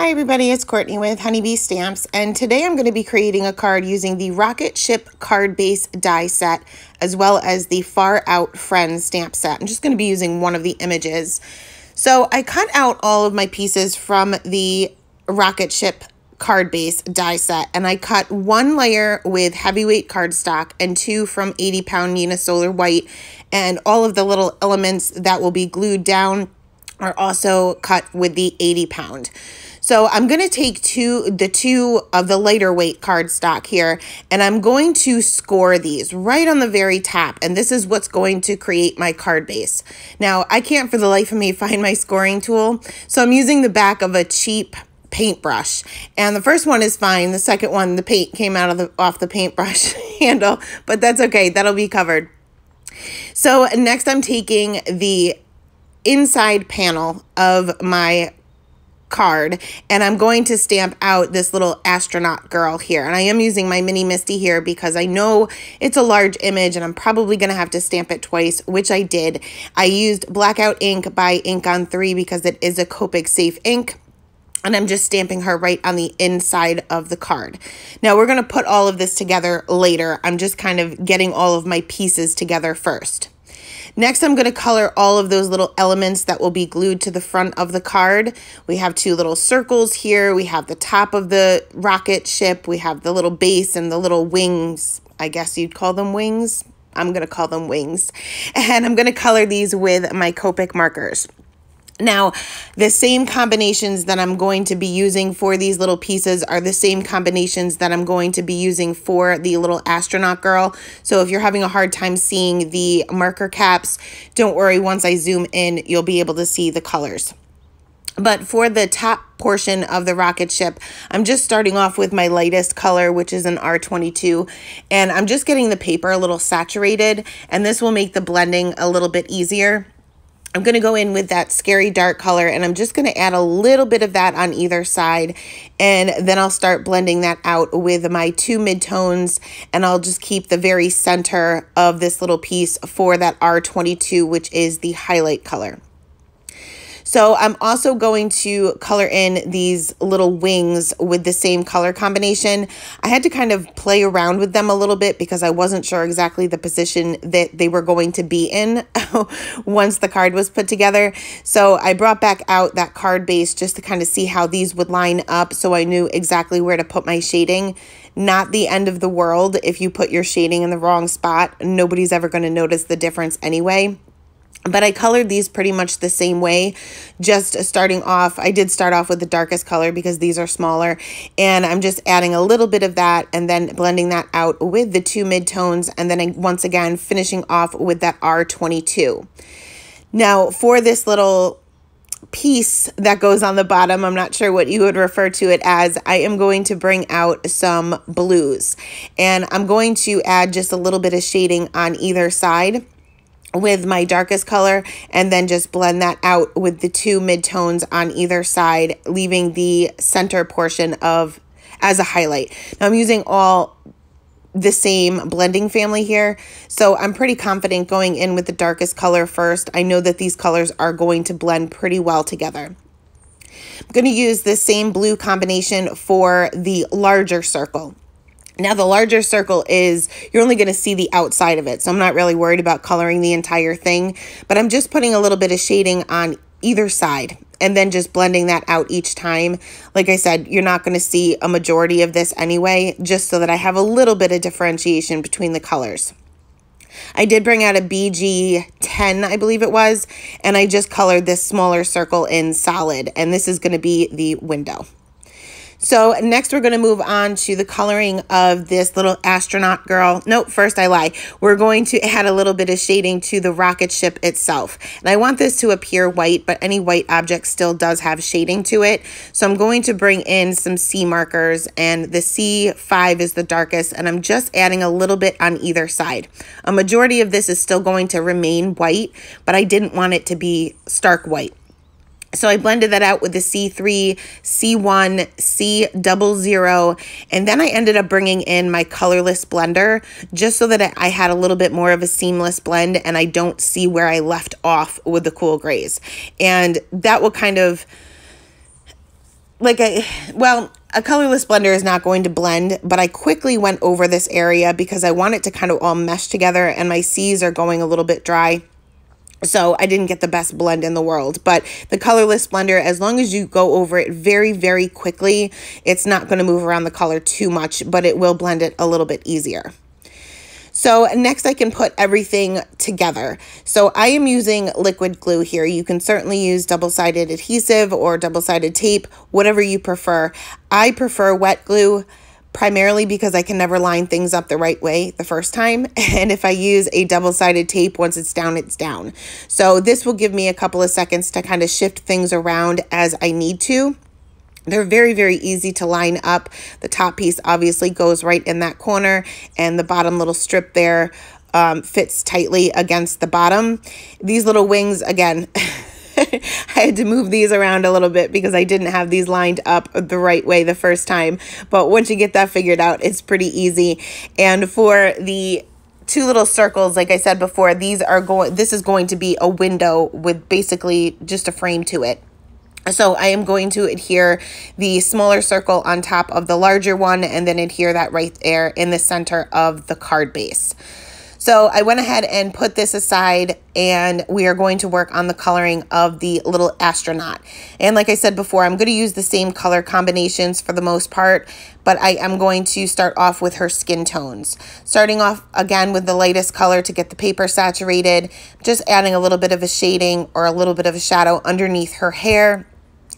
Hi everybody, it's Courtney with Honeybee Stamps and today I'm going to be creating a card using the Rocket Ship card base die set as well as the Far Out Friends stamp set. I'm just going to be using one of the images. So I cut out all of my pieces from the Rocket Ship card base die set and I cut one layer with heavyweight cardstock and two from 80 pound Neenah Solar White and all of the little elements that will be glued down are also cut with the 80 pound. So I'm going to take two, the two of the lighter weight cardstock here, and I'm going to score these right on the very top. And this is what's going to create my card base. Now, I can't for the life of me find my scoring tool. So I'm using the back of a cheap paintbrush and the first one is fine the second one the paint came out of the off the paintbrush handle but that's okay that'll be covered so next i'm taking the inside panel of my card and I'm going to stamp out this little astronaut girl here. And I am using my mini MISTI here because I know it's a large image and I'm probably going to have to stamp it twice, which I did. I used Blackout ink by Ink on 3 because it is a Copic safe ink and I'm just stamping her right on the inside of the card. Now we're going to put all of this together later. I'm just kind of getting all of my pieces together first. Next, I'm going to color all of those little elements that will be glued to the front of the card. We have two little circles here. We have the top of the rocket ship. We have the little base and the little wings. I guess you'd call them wings. I'm going to call them wings. And I'm going to color these with my Copic markers. Now, the same combinations that I'm going to be using for these little pieces are the same combinations that I'm going to be using for the little astronaut girl. So if you're having a hard time seeing the marker caps, don't worry, once I zoom in, you'll be able to see the colors. But for the top portion of the rocket ship, I'm just starting off with my lightest color, which is an R22. And I'm just getting the paper a little saturated, and this will make the blending a little bit easier. I'm going to go in with that scary dark color and I'm just going to add a little bit of that on either side and then I'll start blending that out with my two midtones and I'll just keep the very center of this little piece for that R22 which is the highlight color. So I'm also going to color in these little wings with the same color combination. I had to kind of play around with them a little bit because I wasn't sure exactly the position that they were going to be in once the card was put together. So I brought back out that card base just to kind of see how these would line up so I knew exactly where to put my shading not the end of the world if you put your shading in the wrong spot. Nobody's ever going to notice the difference anyway but I colored these pretty much the same way. Just starting off I did start off with the darkest color because these are smaller. And I'm just adding a little bit of that and then blending that out with the two midtones and then once again finishing off with that R22 now for this little piece that goes on the bottom I'm not sure what you would refer to it as I am going to bring out some blues. And I'm going to add just a little bit of shading on either side with my darkest color and then just blend that out with the two midtones on either side, leaving the center portion of as a highlight. Now I'm using all the same blending family here. So I'm pretty confident going in with the darkest color first. I know that these colors are going to blend pretty well together. I'm going to use the same blue combination for the larger circle. Now the larger circle is, you're only going to see the outside of it. So I'm not really worried about coloring the entire thing, but I'm just putting a little bit of shading on either side and then just blending that out each time. Like I said, you're not going to see a majority of this anyway, just so that I have a little bit of differentiation between the colors. I did bring out a BG10, I believe it was, and I just colored this smaller circle in solid, and this is going to be the window. So next we're going to move on to the coloring of this little astronaut girl. Nope, first I lie. We're going to add a little bit of shading to the rocket ship itself. And I want this to appear white, but any white object still does have shading to it. So I'm going to bring in some C markers and the C5 is the darkest and I'm just adding a little bit on either side. A majority of this is still going to remain white, but I didn't want it to be stark white. So I blended that out with the C3, C1, C double zero, and then I ended up bringing in my colorless blender just so that I had a little bit more of a seamless blend and I don't see where I left off with the cool grays. And that will kind of like I, well, a colorless blender is not going to blend, but I quickly went over this area because I want it to kind of all mesh together and my C's are going a little bit dry. So I didn't get the best blend in the world, but the colorless blender, as long as you go over it very, very quickly, it's not going to move around the color too much, but it will blend it a little bit easier. So next I can put everything together. So I am using liquid glue here. You can certainly use double-sided adhesive or double-sided tape, whatever you prefer. I prefer wet glue primarily because I can never line things up the right way the first time. And if I use a double-sided tape, once it's down, it's down. So this will give me a couple of seconds to kind of shift things around as I need to. They're very, very easy to line up. The top piece obviously goes right in that corner and the bottom little strip there um, fits tightly against the bottom. These little wings, again, I had to move these around a little bit because I didn't have these lined up the right way the first time. But once you get that figured out, it's pretty easy. And for the two little circles, like I said before, these are going, this is going to be a window with basically just a frame to it. So I am going to adhere the smaller circle on top of the larger one and then adhere that right there in the center of the card base. So I went ahead and put this aside and we are going to work on the coloring of the little astronaut. And like I said before, I'm going to use the same color combinations for the most part, but I am going to start off with her skin tones. Starting off again with the lightest color to get the paper saturated, just adding a little bit of a shading or a little bit of a shadow underneath her hair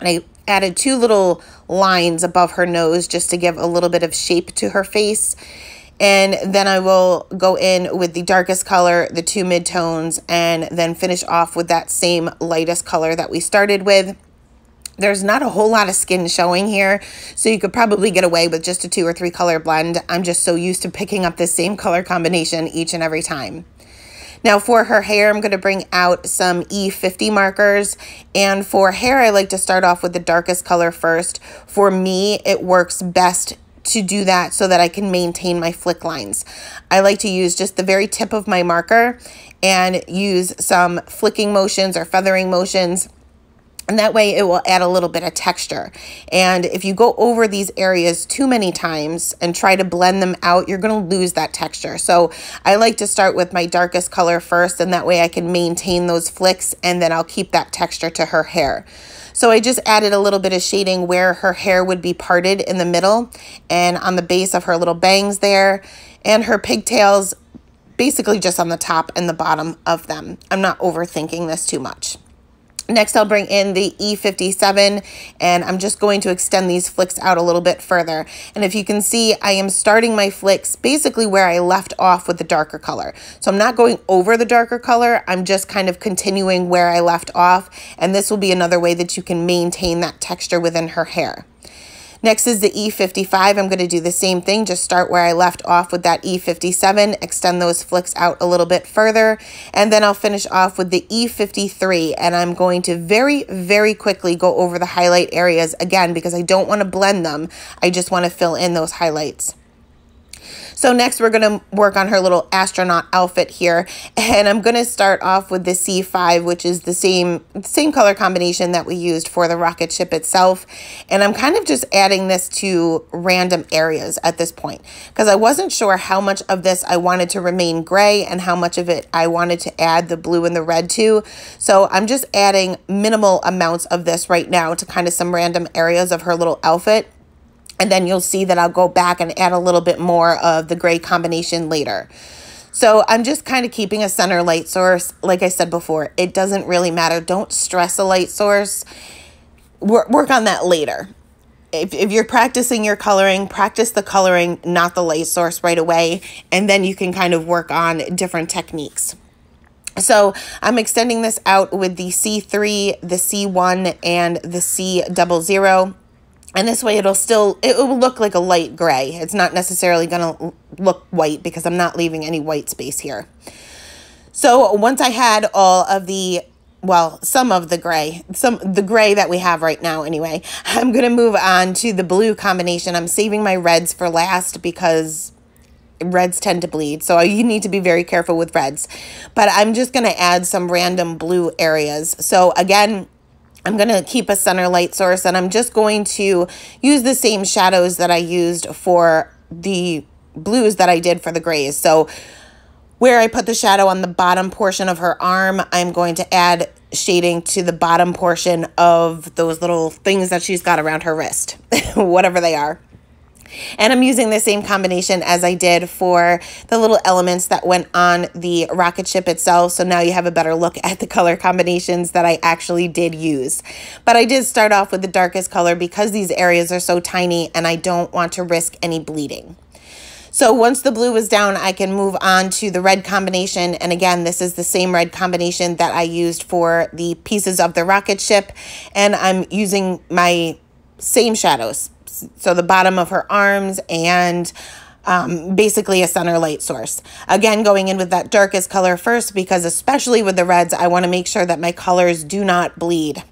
and I added two little lines above her nose just to give a little bit of shape to her face. And then I will go in with the darkest color, the two midtones, and then finish off with that same lightest color that we started with. There's not a whole lot of skin showing here, so you could probably get away with just a two or three color blend. I'm just so used to picking up the same color combination each and every time. Now for her hair, I'm going to bring out some E50 markers. And for hair, I like to start off with the darkest color first. For me, it works best to do that so that I can maintain my flick lines. I like to use just the very tip of my marker and use some flicking motions or feathering motions and that way it will add a little bit of texture. And if you go over these areas too many times and try to blend them out, you're going to lose that texture. So I like to start with my darkest color first and that way I can maintain those flicks and then I'll keep that texture to her hair. So I just added a little bit of shading where her hair would be parted in the middle and on the base of her little bangs there and her pigtails basically just on the top and the bottom of them. I'm not overthinking this too much. Next, I'll bring in the E57 and I'm just going to extend these flicks out a little bit further. And if you can see, I am starting my flicks basically where I left off with the darker color. So I'm not going over the darker color, I'm just kind of continuing where I left off. And this will be another way that you can maintain that texture within her hair. Next is the E55. I'm going to do the same thing, just start where I left off with that E57, extend those flicks out a little bit further, and then I'll finish off with the E53, and I'm going to very, very quickly go over the highlight areas again because I don't want to blend them. I just want to fill in those highlights. So next we're going to work on her little astronaut outfit here. And I'm going to start off with the C5, which is the same, same color combination that we used for the rocket ship itself. And I'm kind of just adding this to random areas at this point because I wasn't sure how much of this I wanted to remain gray and how much of it I wanted to add the blue and the red to. So I'm just adding minimal amounts of this right now to kind of some random areas of her little outfit. And then you'll see that I'll go back and add a little bit more of the gray combination later. So I'm just kind of keeping a center light source. Like I said before, it doesn't really matter. Don't stress a light source. Work, work on that later. If, if you're practicing your coloring, practice the coloring, not the light source right away. And then you can kind of work on different techniques. So I'm extending this out with the C3, the C1, and the C double zero. And this way it'll still, it will look like a light gray. It's not necessarily going to look white because I'm not leaving any white space here. So once I had all of the, well, some of the gray, some the gray that we have right now anyway, I'm going to move on to the blue combination. I'm saving my reds for last because reds tend to bleed. So you need to be very careful with reds. But I'm just going to add some random blue areas. So again, I'm going to keep a center light source and I'm just going to use the same shadows that I used for the blues that I did for the grays. So where I put the shadow on the bottom portion of her arm, I'm going to add shading to the bottom portion of those little things that she's got around her wrist, whatever they are. And I'm using the same combination as I did for the little elements that went on the rocket ship itself. So now you have a better look at the color combinations that I actually did use. But I did start off with the darkest color because these areas are so tiny and I don't want to risk any bleeding. So once the blue was down, I can move on to the red combination. And again, this is the same red combination that I used for the pieces of the rocket ship. And I'm using my same shadows. So the bottom of her arms and um, basically a center light source. Again, going in with that darkest color first because especially with the reds, I want to make sure that my colors do not bleed.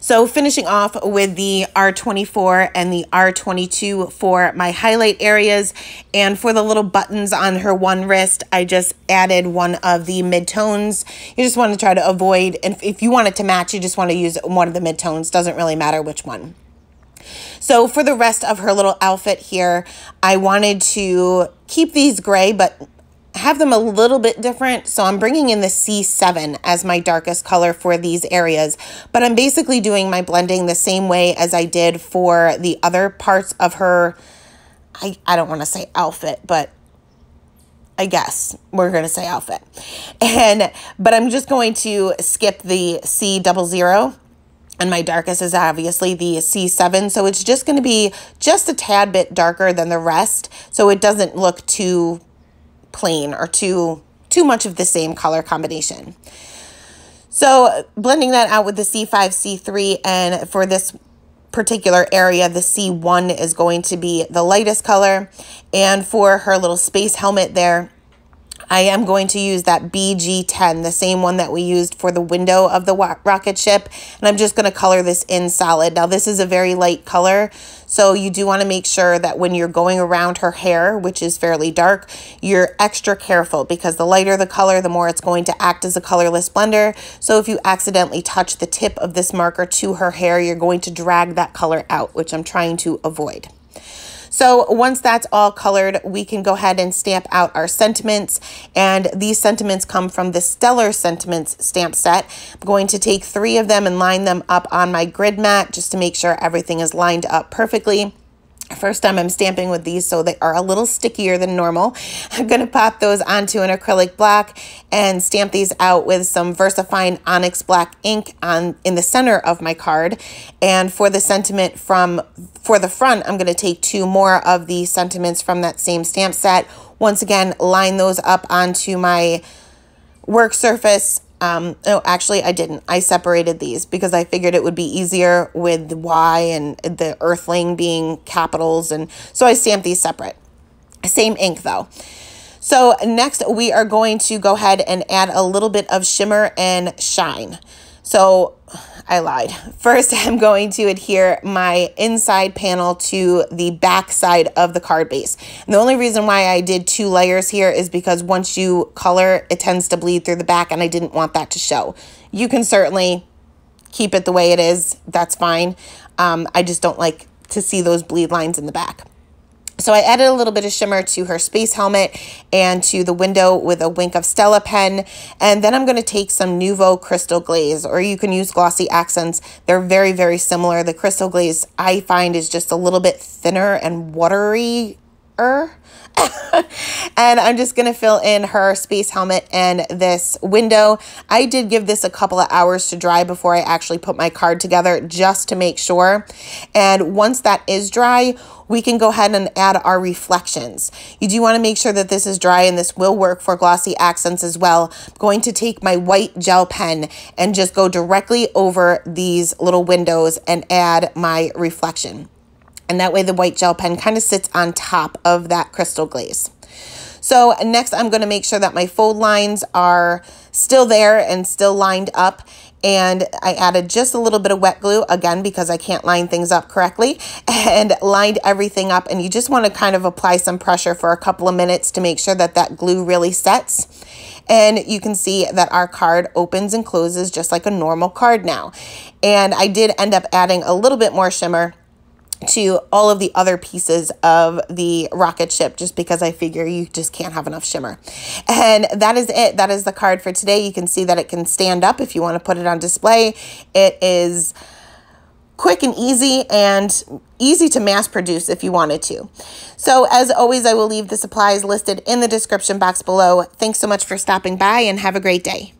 So finishing off with the R24 and the R22 for my highlight areas. And for the little buttons on her one wrist, I just added one of the midtones. You just want to try to avoid, and if you want it to match, you just want to use one of the midtones. Doesn't really matter which one. So for the rest of her little outfit here, I wanted to keep these gray, but have them a little bit different. So I'm bringing in the C7 as my darkest color for these areas, but I'm basically doing my blending the same way as I did for the other parts of her, I, I don't want to say outfit, but I guess we're going to say outfit. And, but I'm just going to skip the C double zero and my darkest is obviously the C7. So it's just going to be just a tad bit darker than the rest. So it doesn't look too plain or too, too much of the same color combination. So blending that out with the C5, C3, and for this particular area, the C1 is going to be the lightest color. And for her little space helmet there, I am going to use that BG10, the same one that we used for the window of the rocket ship. And I'm just going to color this in solid. Now, this is a very light color, so you do want to make sure that when you're going around her hair, which is fairly dark, you're extra careful because the lighter the color, the more it's going to act as a colorless blender. So if you accidentally touch the tip of this marker to her hair, you're going to drag that color out, which I'm trying to avoid. So once that's all colored, we can go ahead and stamp out our sentiments. And these sentiments come from the Stellar Sentiments stamp set. I'm going to take three of them and line them up on my grid mat just to make sure everything is lined up perfectly. First time I'm stamping with these, so they are a little stickier than normal. I'm to pop those onto an acrylic block and stamp these out with some VersaFine Onyx Black ink on in the center of my card. And for the sentiment from, for the front, I'm to take two more of the sentiments from that same stamp set. Once again, line those up onto my work surface um, no, actually, I didn't. I separated these because I figured it would be easier with Y and the Earthling being capitals. And so I stamped these separate. Same ink though. So next we are going to go ahead and add a little bit of shimmer and shine. So I lied. First, I'm going to adhere my inside panel to the back side of the card base. And the only reason why I did two layers here is because once you color, it tends to bleed through the back and I didn't want that to show. You can certainly keep it the way it is. That's fine. Um, I just don't like to see those bleed lines in the back. So I added a little bit of shimmer to her space helmet and to the window with a wink of Stella pen. And then I'm going to take some Nuvo Crystal Glaze, or you can use Glossy Accents. They're very, very similar. The Crystal Glaze I find is just a little bit thinner and watery -er. and I'm just going to fill in her space helmet and this window. I did give this a couple of hours to dry before I actually put my card together just to make sure. And once that is dry, we can go ahead and add our reflections. You do want to make sure that this is dry and this will work for glossy accents as well. I'm going to take my white gel pen and just go directly over these little windows and add my reflection. And that way the white gel pen kind of sits on top of that crystal glaze. So next I'm going to make sure that my fold lines are still there and still lined up. And I added just a little bit of wet glue, again, because I can't line things up correctly, and lined everything up. And you just want to kind of apply some pressure for a couple of minutes to make sure that that glue really sets. And you can see that our card opens and closes just like a normal card now. And I did end up adding a little bit more shimmer to all of the other pieces of the rocket ship just because I figure you just can't have enough shimmer. And that is it. That is the card for today. You can see that it can stand up if you want to put it on display. It is quick and easy and easy to mass produce if you wanted to. So as always, I will leave the supplies listed in the description box below. Thanks so much for stopping by and have a great day.